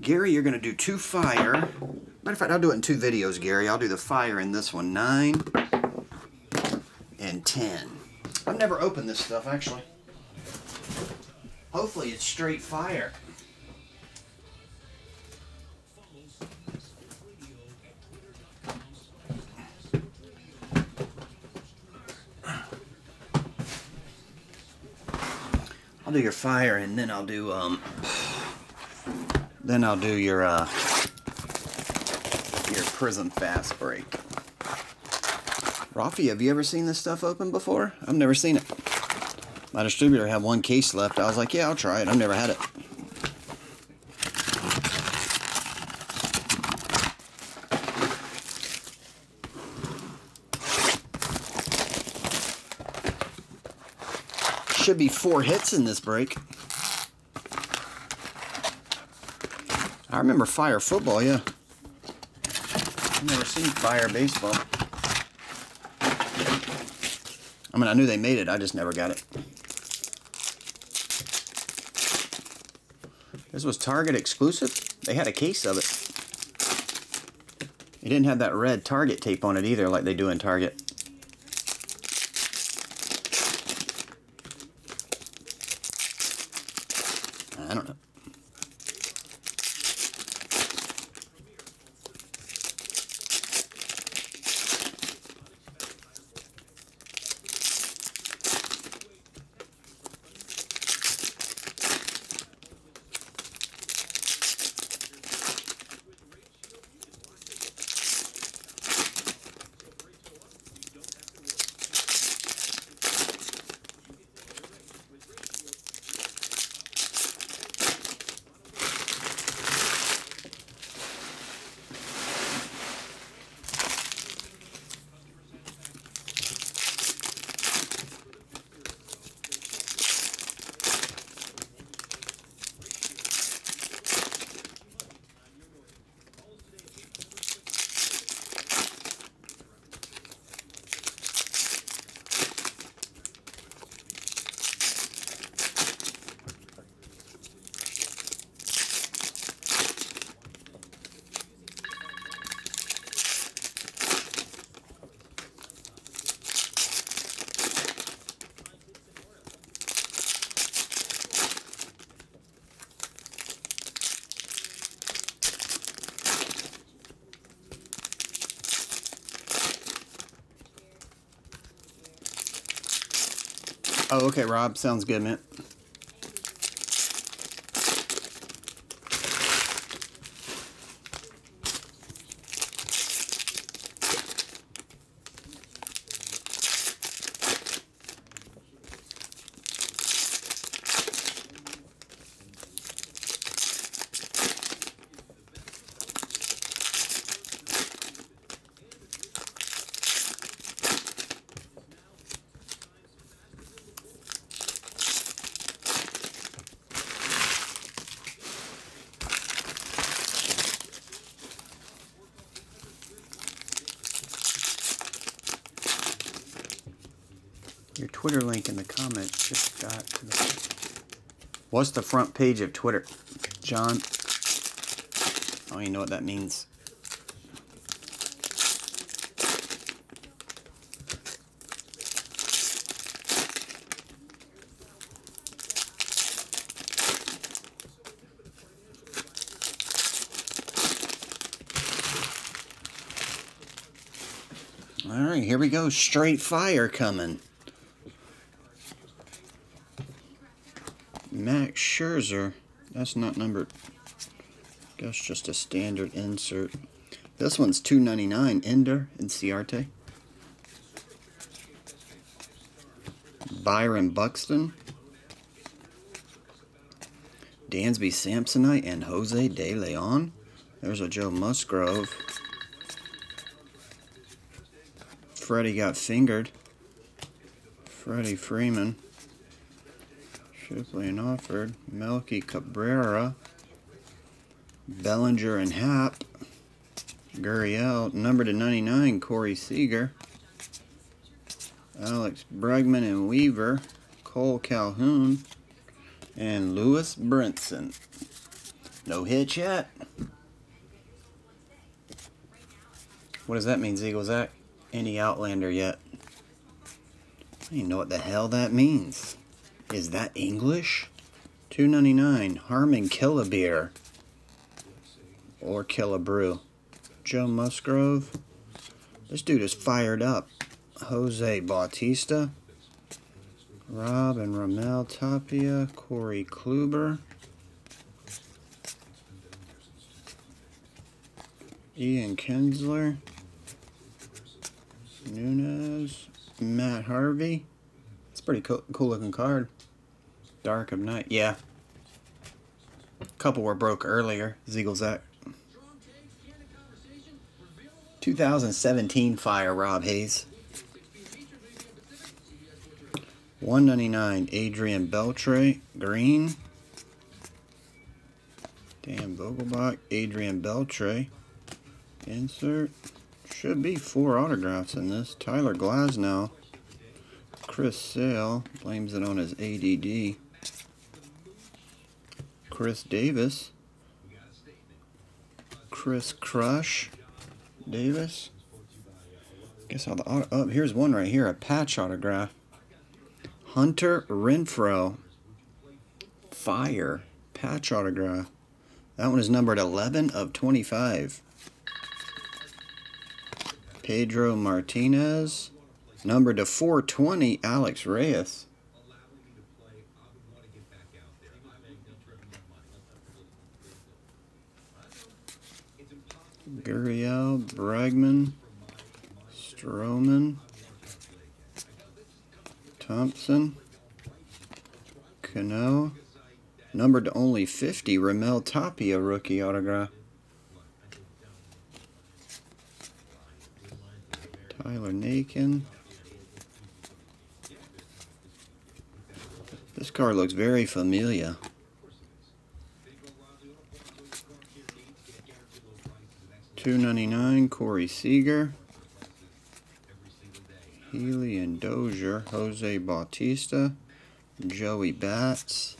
Gary, you're going to do two fire. Matter of fact, I'll do it in two videos, Gary. I'll do the fire in this one. Nine and ten. I've never opened this stuff, actually. Hopefully it's straight fire. I'll do your fire and then I'll do um then I'll do your uh your prism fast break. Rafi, have you ever seen this stuff open before? I've never seen it. My distributor had one case left. I was like, yeah, I'll try it. I've never had it. Should be four hits in this break. I remember fire football, yeah. I've never seen fire baseball. I mean, I knew they made it, I just never got it. This was Target exclusive? They had a case of it. It didn't have that red Target tape on it either, like they do in Target. Oh, okay, Rob. Sounds good, man. Your Twitter link in the comments just got to the. What's the front page of Twitter? John? I don't even know what that means. All right, here we go. Straight fire coming. Scherzer. That's not numbered. Guess just a standard insert. This one's two ninety nine. Ender Inciarte. Byron Buxton. Dansby Samsonite and Jose De Leon. There's a Joe Musgrove. Freddie got fingered. Freddie Freeman. Shipley and Offord. Melky Cabrera. Bellinger and Happ. Gurriel. Number to 99, Corey Seager. Alex Bregman and Weaver. Kole Calhoun. And Lewis Brinson. No hits yet. What does that mean, Ziegel? Is that any Outlander yet? I don't even know what the hell that means. Is that English? 299 Harmon Killabeer. Or Killebrew. Joe Musgrove. This dude is fired up. Jose Bautista. Rob and Raimel Tapia. Corey Kluber. Ian Kinsler. Nunez. Matt Harvey. It's a pretty cool, cool looking card. Dark of Night. Yeah. A couple were broke earlier. Ziegelzak. 2017 Fire Rob Hayes. 199 Adrian Beltre Green. Dan Vogelbach, Adrian Beltre. Insert. Should be four autographs in this. Tyler Glasnow. Chris Sale blames it on his ADD. Chris Davis. Chris Crush. Davis. Guess all the auto. Oh, here's one right here. A patch autograph. Hunter Renfroe. Fire. Patch autograph. That one is numbered 11 of 25. Pedro Martinez. Number to 420, Alex Reyes. Gurriel, Bregman, Stroman, Thompson, Cano. Numbered to only 50, Raimel Tapia rookie autograph. Tyler Naquin. This card looks very familiar. Two ninety nine, Corey Seager. Healy and Dozier, Jose Bautista, Joey Bats,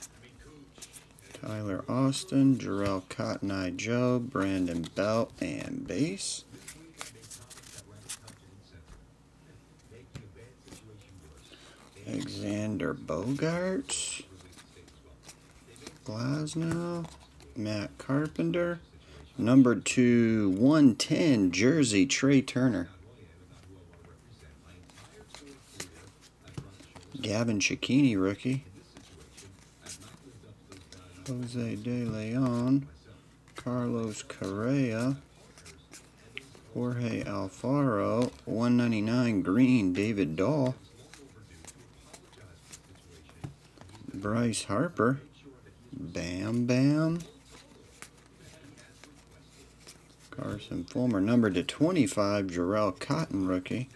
Tyler Austin, Jharel Cotton Eye Joe, Brandon Belt, and base. Alexander Bogaerts, Glasnow, Matt Carpenter, number two, 110 jersey, Trea Turner. Gavin Cecchini, rookie. Jose De Leon, Carlos Correa, Jorge Alfaro, 199 green, David Dahl. Bryce Harper. Bam Bam. Carson Fulmer, number to 25, Jharel Cotton rookie.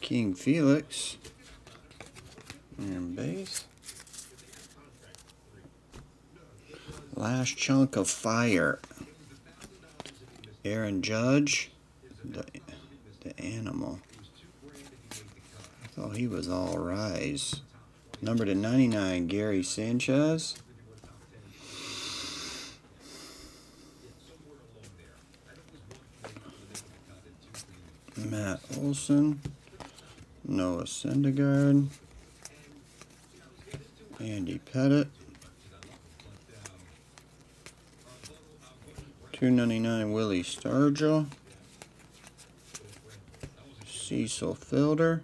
King Felix. And base. Last chunk of fire. Aaron Judge. The, the animal. I Thought he was all rise. Number to 99, Gary Sanchez. Matt Olson. Noah Syndergaard. Andy Pettitte. 299 Willie Stargell. Cecil Fielder.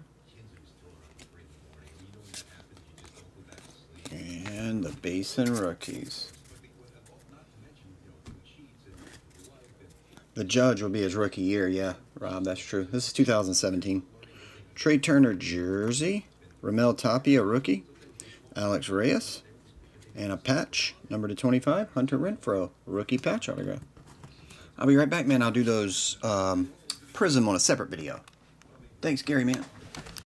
And the Basin rookies. The judge will be his rookie year, yeah, Rob, that's true. This is 2017. Trea Turner jersey. Raimel Tapia rookie. Alex Reyes. And a patch, number to 25, Hunter Renfroe, rookie patch autograph. I'll be right back, man. I'll do those um, Prism on a separate video. Thanks, Gary, man.